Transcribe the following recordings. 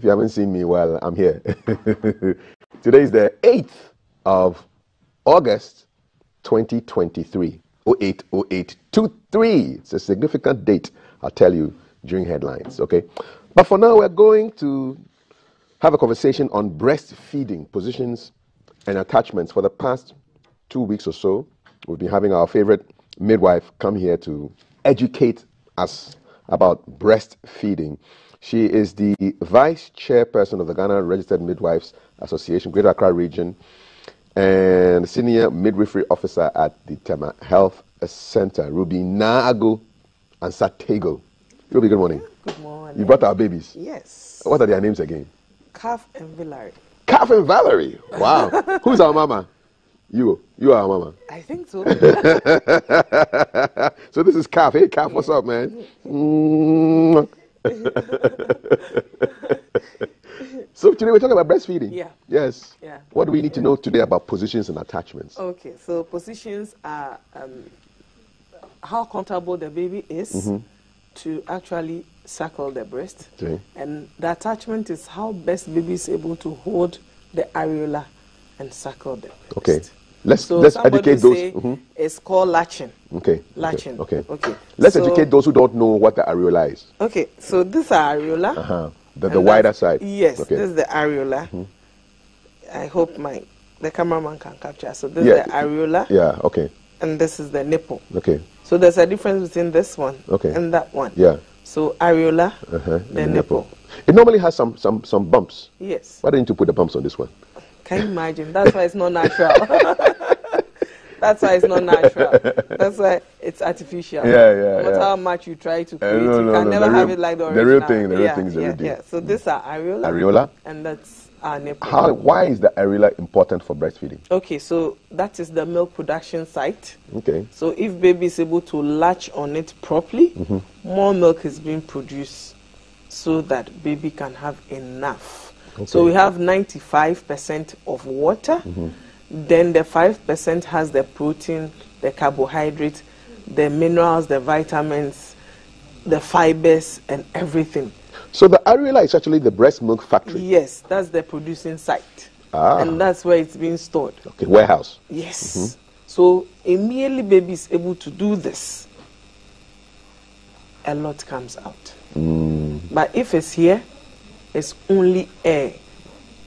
If you haven't seen me, well, I'm here. Today is the 8th of August 2023. 080823. It's a significant date, I'll tell you during headlines, okay? But for now, we're going to have a conversation on breastfeeding positions and attachments. For the past two weeks or so, we've been having our favorite midwife come here to educate us about breastfeeding. She is the vice chairperson of the Ghana Registered Midwives Association, Greater Accra Region, and senior midwifery officer at the Tema Health Center, Ruby Naago and Satego. Ruby, good morning. Good morning. You brought our babies. Yes. What are their names again? Calf and Valerie. Calf and Valerie. Wow. Who's our mama? You. You are our mama. I think so. so this is Calf. Hey, Calf, what's up, man? Mm. so today we're talking about breastfeeding. Yeah. Yes. Yeah. What do we need to know today about positions and attachments? okay, so positions are um, how comfortable the baby is Mm-hmm. to actually suckle the breast. Okay. And the attachment is how best baby is able to hold the areola and suckle the breast. Okay. Let's So let's educate those. Mhm. It's called latching. Okay. Latching. Okay. Okay. Okay. Let's So- educate those who don't know what the areola is. Okay, so this are areola. Uh-huh. The, the wider side. Yes, Okay. Mm-hmm. this is the areola. I hope my the cameraman can capture. So this Yeah. is the areola, Yeah. Okay. and this is the nipple. Okay. So there's a difference between this one Okay. and that one. Yeah. So areola, Uh-huh. the nipple. It normally has some some some bumps. Yes. Why didn't you put the bumps on this one? Can you imagine? That's why it's not natural. That's why it's not natural. That's why it's artificial. Yeah, yeah, No matter yeah. how much you try to Uh, create, no, you can no, never the have it like the the real thing, the real yeah, thing is the yeah, real thing. Yeah. So these are areola. Areola? And that's our nipple. How? Why is the areola important for breastfeeding? Okay, so that is the milk production site. Okay. So if baby is able to latch on it properly, Mm-hmm. more milk is being produced so that baby can have enough. So we have 95% of water, Mm-hmm. then the 5% has the protein, the carbohydrate, the minerals, the vitamins, the fibers, and everything. So the areola is actually the breast milk factory. Yes, that's the producing site. Ah. And that's where it's being stored. Okay. Warehouse. Yes. Mm-hmm. So immediately baby is able to do this, a lot comes out. Mm. But if it's here, it's only air.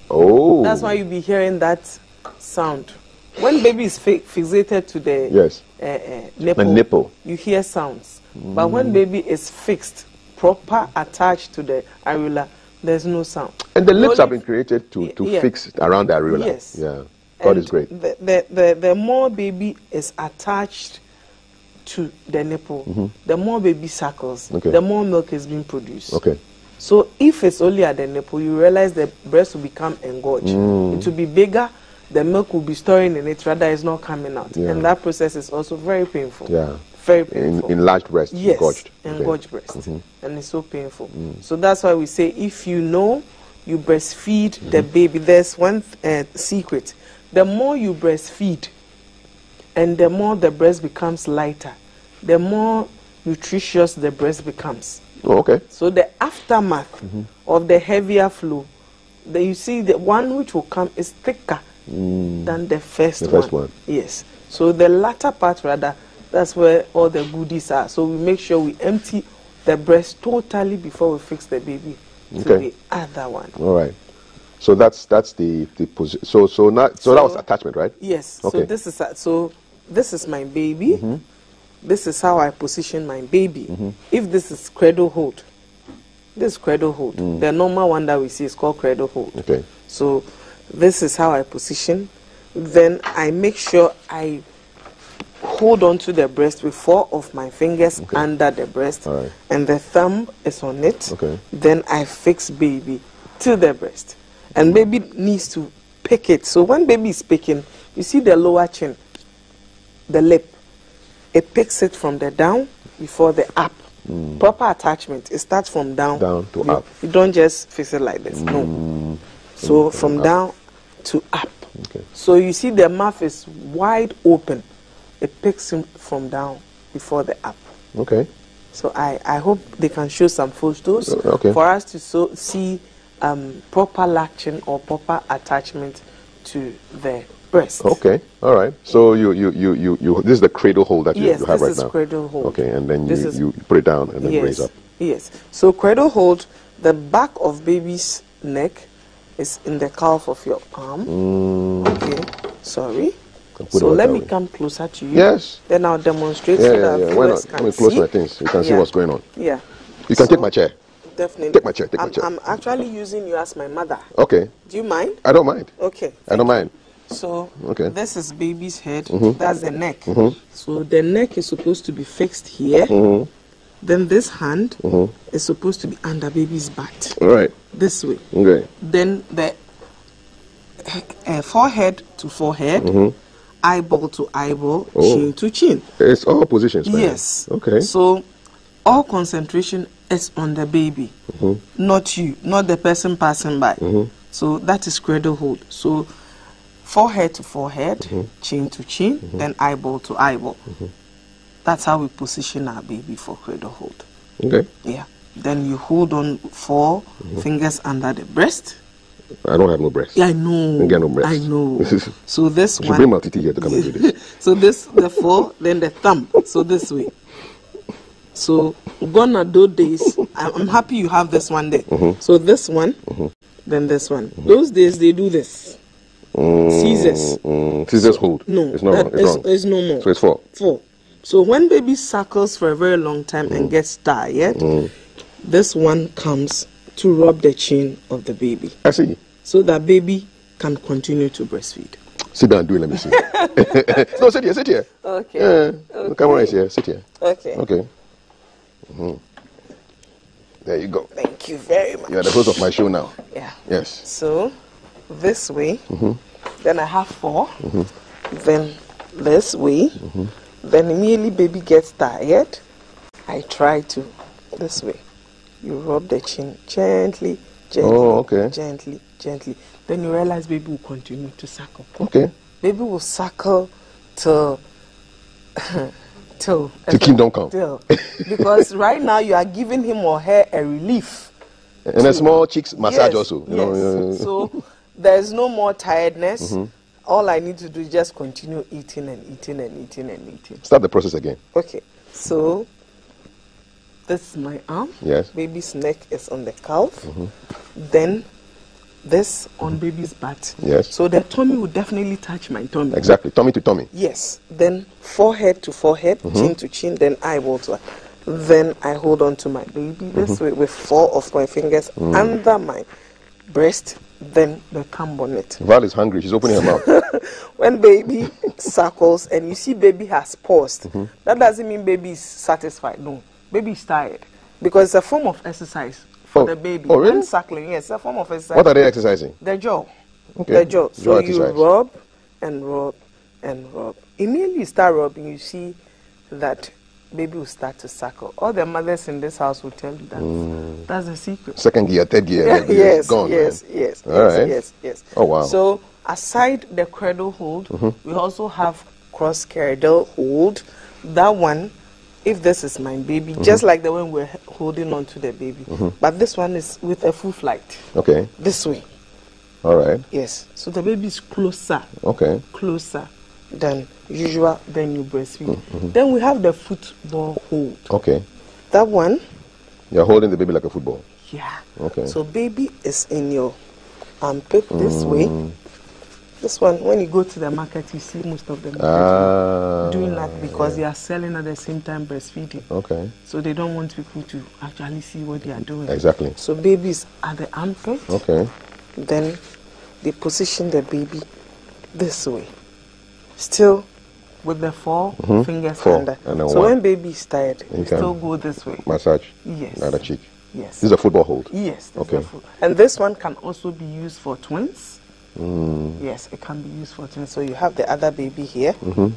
Oh. That's why you'll be hearing that sound. When baby is fi- fixated to the Yes. uh, uh, nipple, nipple. you hear sounds. But when baby is fixed, proper attached to the areola, there's no sound. And the lips only- have been created to, to Yeah. fix around the areola. Yes. Yeah. God And is great. The, the, the, the more baby is attached to the nipple, the more baby suckles. Okay. the more milk is being produced. Okay. So if it's only at the nipple, you realize the breast will become engorged. Mm. It will be bigger, the milk will be storing in it, rather it's not coming out. Yeah. And that process is also very painful. Yeah. Very In, painful. enlarged breast. Yes, Engorged. Okay. Mm-hmm. engorged breast. And it's so painful. So that's why we say if you know you breastfeed Mm-hmm. the baby, there's one uh, secret. The more you breastfeed and the more the breast becomes lighter, the more nutritious the breast becomes. Oh, okay. So the aftermath mm-hmm. of the heavier flow, the, you see the one which will come is thicker mm. than the first, The first one. Yes. So the latter part rather, that's where all the goodies are. So we make sure we empty the breast totally before we fix the baby to Okay. the other one. All right. So that's that's the the position. So so not so, that was attachment, right? Yes. Okay. So this is so this is my baby. Mm-hmm. This is how I position my baby. Mm-hmm. If this is cradle hold, this is cradle hold. Mm. The normal one that we see is called cradle hold. Okay. So this is how I position. Then I make sure I hold on to the breast with four of my fingers under the breast, right. and the thumb is on it. Okay. Then I fix baby to the breast, and mm. baby needs to pick it. So when baby is picking, you see the lower chin, the lip. It picks it from the down before the up. Proper attachment. It starts from down. Mm. Down to you, up. You don't just fix it like this. No. So from down to up. Okay. So you see the mouth is wide open. It picks him from down before the up. Okay. So I, I hope they can show some photos Uh, okay. for us to so, see um, proper latching or proper attachment to the breast. Okay, all right. So you, you, you, you, you this is the cradle hold that you, Yes, you have this right is cradle hold. Okay, and then you, you put it down and then yes. raise up. Yes. So cradle hold, the back of baby's neck is in the calf of your arm. Mm. Okay. Sorry. So let me way. come closer to you. Yes. Then I'll demonstrate Yeah, so yeah, that yeah. Why viewers not? can Let me close my things. You can see Yeah. what's going on. Yeah. You can take my chair. Definitely. Take my chair, take my I'm, chair. I'm actually using you as my mother. Okay. Do you mind? I don't mind. Okay. I don't mind. So Okay. this is baby's head. Mhm. That's the neck. Mhm. So the neck is supposed to be fixed here. Mhm. Then this hand Mhm. is supposed to be under baby's butt. All right. This way. Okay. Then the uh, forehead to forehead, Mhm. eyeball to eyeball, Oh. chin to chin. It's all positions, man. Yes. Okay. So all concentration is on the baby, Mhm. not you, not the person passing by. So that is cradle hold. So forehead to forehead, Mhm. chin to chin, Mhm. then eyeball to eyeball. Mhm. That's how we position our baby for cradle hold. Okay. Yeah. Then you hold on 4 Mhm. fingers under the breast. I don't have no breast. Yeah, I know. I get no breast. I know. So this one. bring my here to come and do this. so this the four, then the thumb. So this way. So gonna do this. I'm I'm happy you have this one there. Mhm. So this one, then this one. Those days they do this. Mm, Scissors. Mm, scissors hold. No, It's not wrong. It's is- wrong. is no more. So it's four. Four. So when baby suckles for a very long time and gets tired, Mm. this one comes to rub the chin of the baby. I see. So that baby can continue to breastfeed. Sit down do it. Let me see. no, sit here. Sit here. Okay. Yeah. The Okay. camera is here. Sit here. Okay. Okay. Mhm. There you go. Thank you very much. You are the host of my show now. Yeah. Yes. So this way, Mhm. then I have 4 Mhm. Then this way, Mhm. then immediately baby gets tired. I try to this way. You rub the chin gently, gently, Oh, okay. gently, gently. Then you realize baby will continue to suckle. Okay. Baby will suckle till till Till kingdom come. Till. because right now you are giving him or her a relief. And a small cheeks massage Yes, also. You yes. know. so there's no more tiredness. Mhm. All I need to do is just continue eating and eating and eating and eating. Start the process again. Okay, so this is my arm. Yes. Baby's neck is on the calf. Mhm. Then this on baby's butt. Yes. So the tummy will definitely touch my tummy. Exactly. Tummy to tummy. Yes. Then forehead to forehead, Mhm. chin to chin, then eyeball to eye. Then I hold on to my baby this Mhm. way with four of my fingers Mm. under my breast, then the thumb on it. Val is hungry. She's opening her mouth. when baby suckles and you see baby has paused, Mhm. that doesn't mean baby is satisfied. No, baby is tired because it's a form of exercise for Oh. the baby. Oh, really? When suckling, yes, it's a form of exercise. What are they exercising? The jaw. Okay. The jaw. So Jaw you exercise. rub and rub and rub. Immediately you start rubbing, you see that baby will start to suckle. All the mothers in this house will tell you that. Mm. That's the secret. Second gear, third gear. Yeah, baby, yes, gone, yes, yes, All yes, right. yes, yes. Oh, wow. So aside the cradle hold, Mhm. we also have cross cradle hold. That one, if this is my baby, Mhm. just like the one we're holding on to the baby, Mhm. but this one is with a full flight. Okay. This way, All right. yes. So the baby is closer, Okay. closer than usual. Then you breastfeed. Mhm. Then we have the football hold. Okay. That one, You're holding the baby like a football. yeah. Okay. So baby is in your armpit this way. Mm. This one, when you go to the market, you see most of them Ah. doing that because they are selling at the same time breastfeeding. Okay. So they don't want people to actually see what they are doing. Exactly. So babies at the armpit, Okay. then they position the baby this way. Still with the 4 Mhm. fingers Four, under. so one. when baby is tired, You still go this way. Massage. Yes. Another cheek. Yes. This is a football hold. Yes. Okay. And this one can also be used for twins. Mm. Yes, it can be used for twins. So you have the other baby here, hmm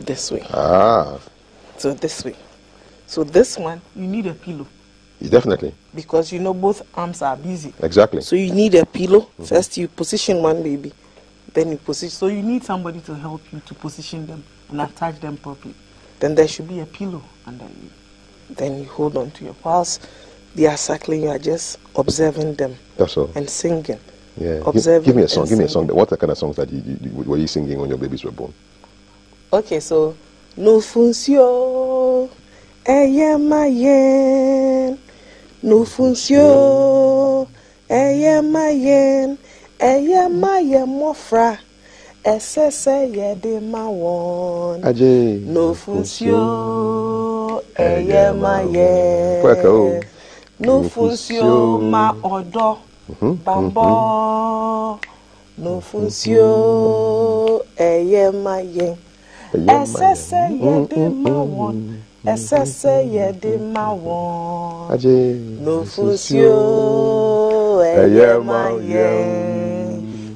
this way. Ah. So this way. So this one, you need a pillow Definitely. because you know both arms are busy. Exactly. So you need a pillow. First, you position one baby, then you position. So you need somebody to help you to position them and attach them properly. Then there should be a pillow under you. Then you hold on to your whilst they are suckling, you are just observing them That's all. and singing. Yeah. Give, Observing give me a song. Give me a song. What are the kind of songs that you, you, you- were you singing when your babies were born? Okay, so no funcio, eye mayen, no funcio, eye mayen, eye mayen mofra, esese yede mawon. Ajay. No funcio, eye mayen, Kweka o. no No funcio funcio. ma odo, bambo. No funcio, eye mayen. ẹsẹsẹ yẹde ma wọn ẹsẹsẹ yẹde ma wọn Ajay. nufuncio ẹyẹ ma yẹ.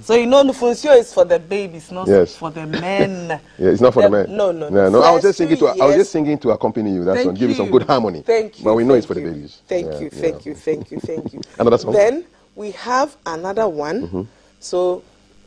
So you know nufuncio is for the babies not Yes. for the men. Yeah, it's not for the, The- men. no, no, no. no. I was just singing to. I was just singing to accompany you. That's Thank one. Give you some good harmony. Thank you. But we know it's for thank the babies. Thank Yeah, you, yeah. thank you, thank you, thank you. Another song? Then we have another one. Mm-hmm. So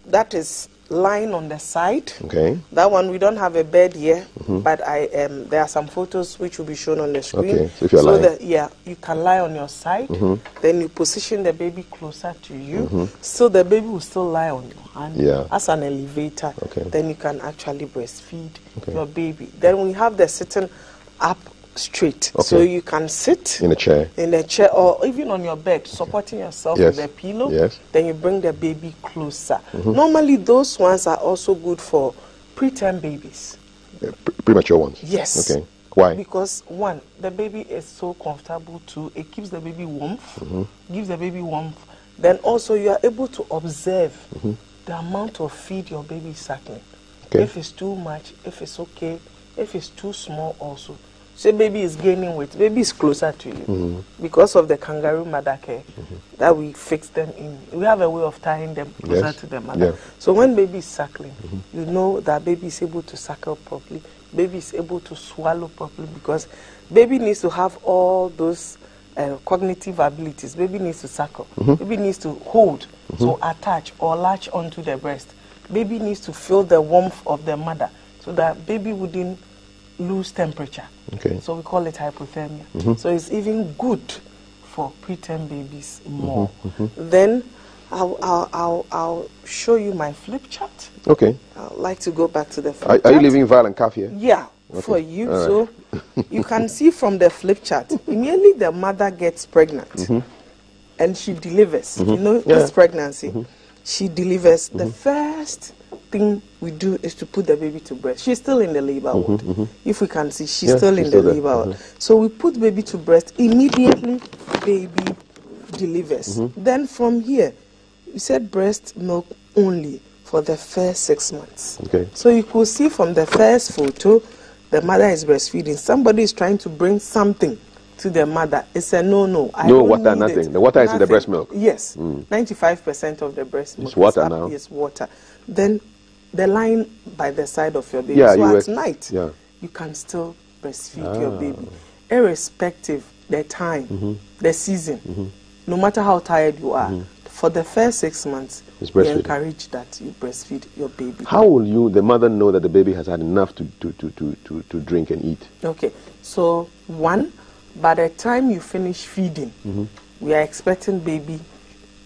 that is lying on the side. Okay. That one we don't have a bed here, mm-hmm. but I um there are some photos which will be shown on the screen. Okay, so if you're lying. that yeah, you can lie on your side. Mm-hmm. Then you position the baby closer to you, mm-hmm. so the baby will still lie on your hand Yeah. as an elevator. Okay. Then you can actually breastfeed Okay. your baby. Then we have the sitting up straight, so you can sit In a chair. in a chair or even on your bed, supporting yourself Yes. with a pillow. Yes. Then you bring the baby closer. Normally, those ones are also good for preterm babies. Uh, pre- premature ones. Yes. Okay. Why? Because one, the baby is so comfortable too. It keeps the baby warmth, gives the baby warmth. Then also you are able to observe the amount of feed your baby is sucking. Okay. If it's too much, if it's okay, if it's too small also. Say baby is gaining weight, baby is closer to you mm-hmm. because of the kangaroo mother care mm-hmm. that we fix them in. We have a way of tying them closer Yes. to the mother. Yeah. So when baby is suckling, mm-hmm. you know that baby is able to suckle properly. Baby is able to swallow properly because baby needs to have all those uh, cognitive abilities. Baby needs to suckle. Baby needs to hold, so attach or latch onto the breast. Baby needs to feel the warmth of the mother so that baby wouldn't lose temperature. Okay. So we call it hypothermia. Mm-hmm. So it's even good for preterm babies mm-hmm. more. Mm-hmm. Then I'll, I'll, I'll, I'll show you my flip chart. Okay. I'd like to go back to the flip Are, are you leaving Val and here? Yeah, for you. All So you can see from the flip chart, immediately the mother gets pregnant and she delivers. You know, Yeah. this pregnancy, she delivers. The first thing we do is to put the baby to breast. She's still in the labor mm-hmm, ward. Mm-hmm. If we can see, she's still in still the labor ward. Mm-hmm. So we put baby to breast. Immediately, baby delivers. Then from here, we said breast milk only for the first six months. Okay. So you could see from the first photo, the mother is breastfeeding. Somebody is trying to bring something to the mother. It's a no, no. I No water, nothing. it. The water is in the breast milk. Yes, hmm. ninety-five percent of the breast milk. water is now. Yes, water. Then the line by the side of your baby. Yeah, so you at were- night, yeah. you can still breastfeed your ah. baby, irrespective the time, Mm-hmm. the season. Mm-hmm. No matter how tired you are, mm-hmm. for the first six months, It's we encourage that you breastfeed your baby. How will you, the mother, know that the baby has had enough to, to, to, to, to, to drink and eat? Okay, so one, by the time you finish feeding, Mm-hmm. we are expecting baby,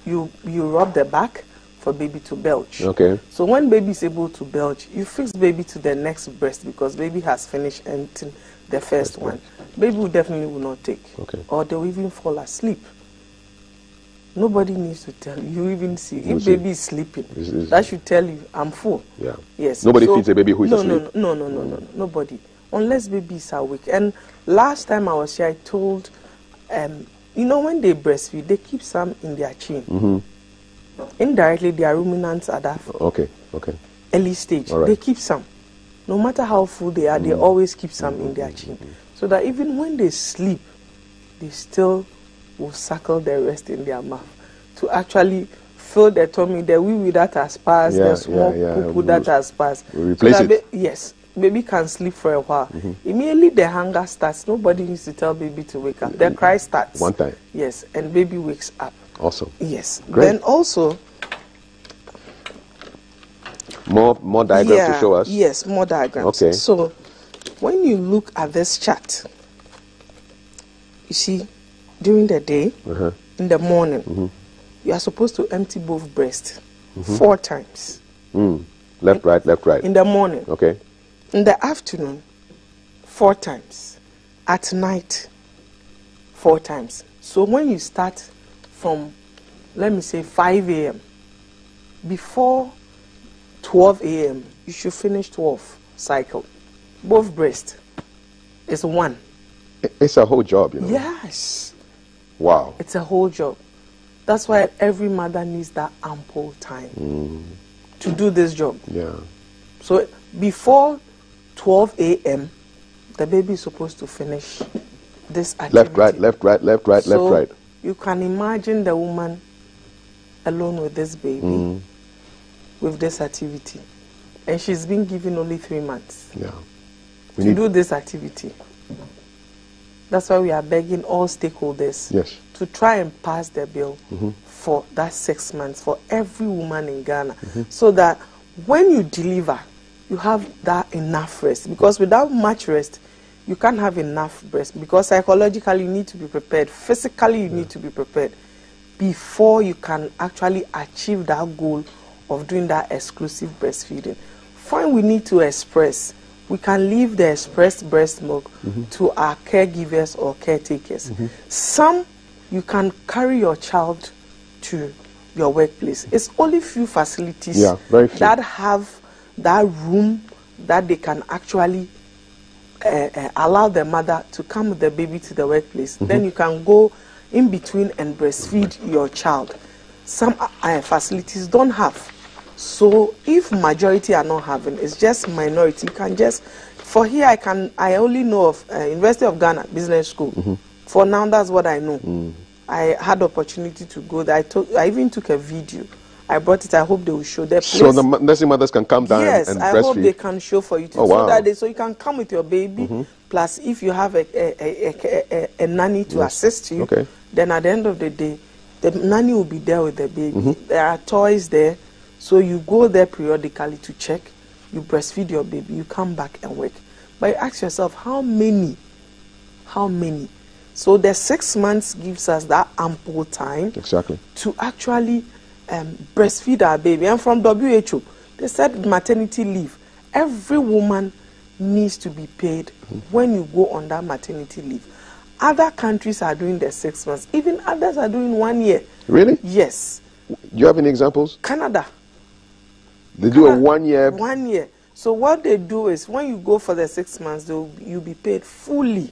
you you rub the back for baby to belch. Okay. So when baby is able to belch, you fix baby to the next breast because baby has finished emptying the first one. Baby will definitely will not take, Okay. or they will even fall asleep. Nobody needs to tell you. You even see You if see. baby is sleeping, It's- it's- that should tell you I'm full. Yeah. Yes. Nobody feeds a baby who is no, asleep. No, no, no, no, no, no, nobody. Unless babies are weak. And last time I was here, I told, um, you know, when they breastfeed, they keep some in their chin. Mm-hmm. Indirectly, they are ruminants at that Okay, okay. early stage. Right. They keep some. No matter how full they are, they always keep some in their chin. So that even when they sleep, they still will suckle the rest in their mouth to actually fill the tummy, the wee wee that has passed, Yeah, the small yeah, yeah. poo poo that has passed. we'll replace that it. yes, baby can sleep for a while. Mm-hmm. Immediately the hunger starts, nobody needs to tell baby to wake up. The cry starts. One time. Yes, and baby wakes up. Also. Yes. Great. Then also, More, more diagrams yeah, to show us. Yes, more diagrams. Okay. So, when you look at this chart, you see during the day, Uh-huh. in the morning, Mm-hmm. you are supposed to empty both breasts four times. Mm. Left, right, left, right. In the morning, Okay. In the afternoon, four times. At night, four times. So when you start from, let me say, 5 a.m., before 12 a.m., you should finish 12 cycle. Both breast is one. It's a whole job, you know. Yes, Wow. it's a whole job. That's why every mother needs that ample time mm. to do this job. Yeah. So before 12 a.m., the baby is supposed to finish this activity. Left, right, left, right, left, right, so left, right. You can imagine the woman alone with this baby Mm. with this activity. And she's been given only three months Yeah. We to do this activity. That's why we are begging all stakeholders yes. to try and pass the bill Mm-hmm. for that six months for every woman in Ghana Mm-hmm. so that when you deliver, you have that enough rest. Because without much rest, you can't have enough breast. Because psychologically, you need to be prepared, physically, you need to be prepared before you can actually achieve that goal of doing that exclusive breastfeeding. Fine, we need to express. We can leave the expressed breast milk mm-hmm. to our caregivers or caretakers. Mm-hmm. Some you can carry your child to your workplace. It's only few facilities Yeah, few. that have that room that they can actually uh, uh, allow the mother to come with the baby to the workplace. Mm-hmm. Then you can go in between and breastfeed your child. Some uh, facilities don't have. So if majority are not having, it's just minority. You can just for here I can I only know of uh, University of Ghana Business School. Mm-hmm. For now, that's what I know. Mm. I had opportunity to go there. I took I even took a video. I brought it. I hope they will show their place. So the nursing mothers can come down Yes, and I hope they can show for you to Oh, wow. Mm-hmm. that they, so you can come with your baby. Plus, if you have a a, a, a, a, nanny to Yes. assist you, Okay. then at the end of the day, the nanny will be there with the baby. Mm-hmm. There are toys there, so you go there periodically to check. You breastfeed your baby. You come back and work. But you ask yourself, how many? How many? So the six months gives us that ample time Exactly. to actually um, breastfeed our baby. And from WHO, they said maternity leave. Every woman needs to be paid when you go on that maternity leave. Other countries are doing the six months. Even others are doing one year. Really? Yes. Do you have any examples? Canada. They do a one year. One year. So what they do is when you go for the six months, you'll be paid fully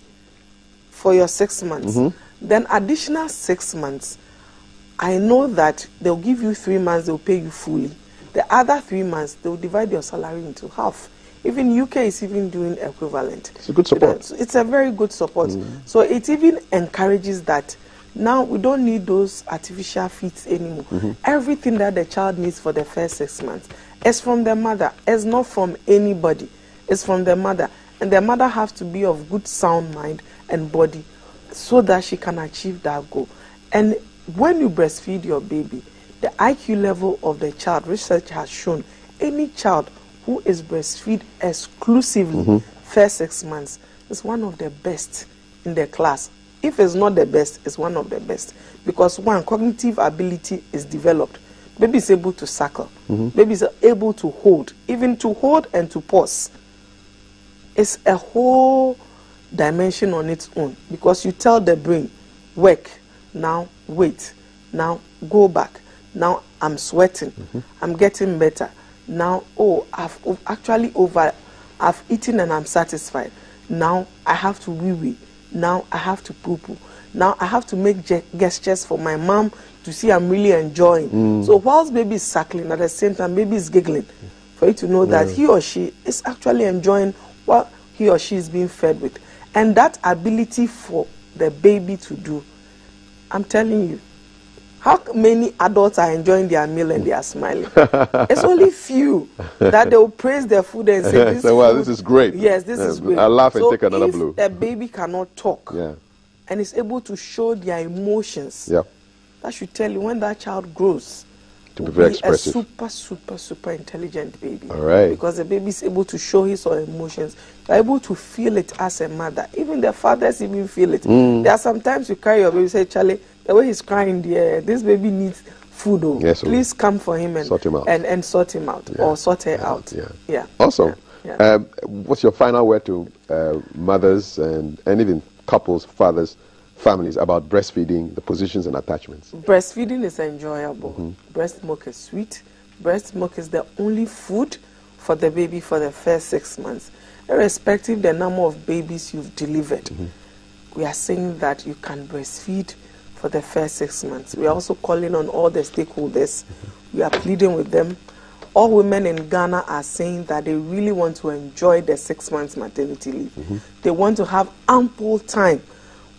for your six months. Then additional six months, I know that they'll give you three months, they'll pay you fully. The other three months, they'll divide your salary into half. Even UK is even doing equivalent. It's a good support. It's a very good support. Mm. So it even encourages that now we don't need those artificial feet anymore. Mm-hmm. Everything that the child needs for the first six months is from the mother. It's not from anybody. It's from the mother. And the mother has to be of good sound mind and body so that she can achieve that goal. And when you breastfeed your baby, the IQ level of the child, research has shown any child who is breastfeed exclusively mm-hmm. first six months is one of the best in the class. If it's not the best, it's one of the best. Because one, cognitive ability is developed. Baby is able to suckle. Mm-hmm. Baby is able to hold, even to hold and to pause it's a whole dimension on its own because you tell the brain work now wait. Now go back. Now i'm sweating. Mm-hmm. I'm getting better. Now oh i've actually over i've eaten and i'm satisfied. Now i have to wee wee. Now i have to poo poo. Now i have to make ge- gestures for my mom to see i'm really enjoying. Mm. So whilst baby is suckling at the same time baby is giggling for you to know that he or she is actually enjoying what he or she is being fed with. And that ability for the baby to do, I'm telling you, how many adults are enjoying their meal and they are smiling? it's only few that they will praise their food and say, this, Say, "Wow, food- this is great." Yes, this Yeah, is great. I laugh and so take another if blow. A baby cannot talk Yeah. and is able to show their emotions. Yeah. That should tell you when that child grows, To be very expressive. A super, super, super intelligent baby. All right. Because the baby is able to show his or emotions. You're able to feel it as a mother. Even the fathers even feel it. Mm. There are sometimes you carry your baby, say, Charlie, the way he's crying there, this baby needs food. Oh. Yes, oh. Please come for him and Sort him out. And, and sort him out or sort her out. Yeah. Yeah. Awesome. Yeah. Yeah. Um, what's your final word to uh, mothers and, and even couples, fathers, families about breastfeeding, the positions and attachments? Breastfeeding is enjoyable. Mm-hmm. Breast milk is sweet. Breast milk is the only food for the baby for the first six months. Irrespective the number of babies you've delivered, Mm-hmm. we are saying that you can breastfeed for the first six months. We are also calling on all the stakeholders. Mm-hmm. We are pleading with them. All women in Ghana are saying that they really want to enjoy the six months maternity leave. Mm-hmm. They want to have ample time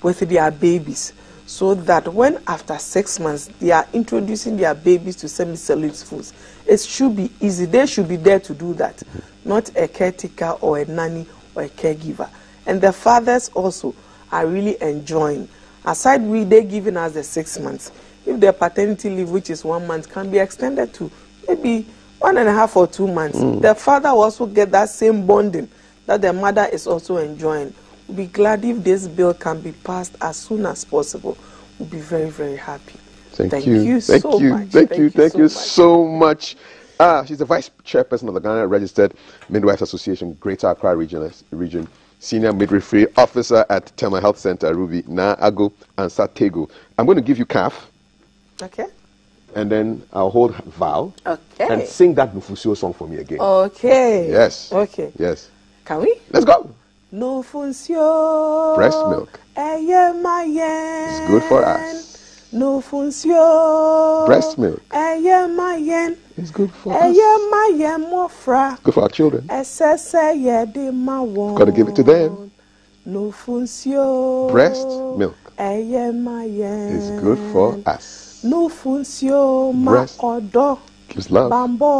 with their babies so that when after six months they are introducing their babies to semi-solid foods, it should be easy. They should be there to do that, not a caretaker or a nanny or a caregiver. And the fathers also are really enjoying. Aside we they giving us the six months, if their paternity leave, which is one month, can be extended to maybe one and a half or two months, mm. the father will also get that same bonding that the mother is also enjoying. We'll be glad if this bill can be passed as soon as possible. We'll be very, very happy. Thank, you. so Thank you. much. Thank you. Thank you so much. so. Ah, she's the vice chairperson of the Ghana Registered Midwives Association, Greater Accra Region, region senior midwifery officer at Tema Health Center, Ruby Na Ago and Satego. I'm going to give you calf, Okay. and then I'll hold Val Okay. and sing that Nufusio song for me again. Okay. Yes. Okay. Yes. Can we? Let's go. No funcio. Breast milk. It's good for us. No funcio. Breast milk. It's good for us. Good for our children. Ẹsẹsẹ yẹ di ma wọn. Gotta give it to them. No funcio. Breast milk is good for us. No funcio ma Breast. Ọdọ. Love. Bambo.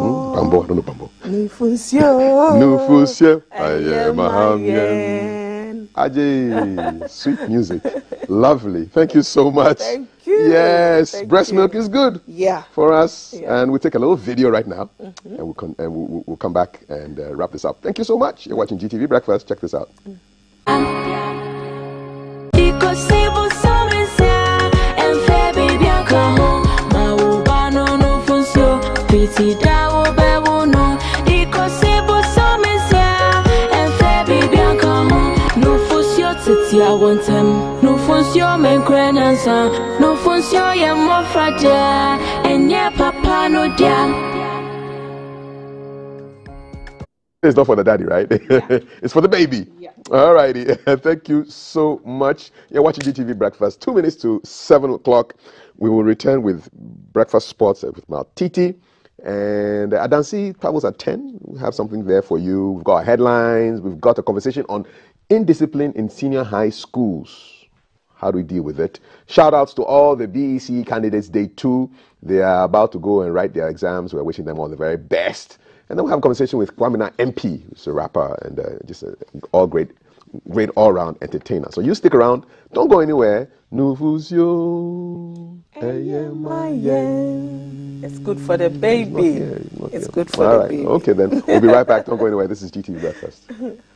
Mhm. Bambo, I don't know Bambo. No funcio. Nufusio. Eye mayen. Ajay, sweet music. Lovely. Thank you so much. Thank you. Yes, Thank breast you. milk is good Yeah. for us. Yeah. And we'll take a little video right now and, we'll, con- and we'll, we'll- come back and uh, wrap this up. Thank you so much. You're watching GTV Breakfast. Check this out. Ikosibu funsio, fiti dawo bewuno. Ikosibu somisia, emfe baby akaho, no funsio titi awontem, no funsio menkrenansa, no funsio ye mofraja, enye papa no dia. It's not for the daddy, right? it's for the baby. Yeah. All righty. Thank you so much. You're watching GTV Breakfast. Two minutes to seven o'clock. We will return with breakfast sports uh, with Maltiti. And Adansi travels at 10. We have something there for you. We've got headlines. We've got a conversation on indiscipline in senior high schools. How do we deal with it? Shout outs to all the BEC candidates day two. They are about to go and write their exams. We're wishing them all the very best. And then we'll have a conversation with Kwamina MP, who's a rapper and uh, just a all great, great all round entertainer. So you stick around. Don't go anywhere. It's good for the baby. It's good for All the right. baby. Okay, then. We'll be right back. Don't go anywhere. This is GTV Breakfast.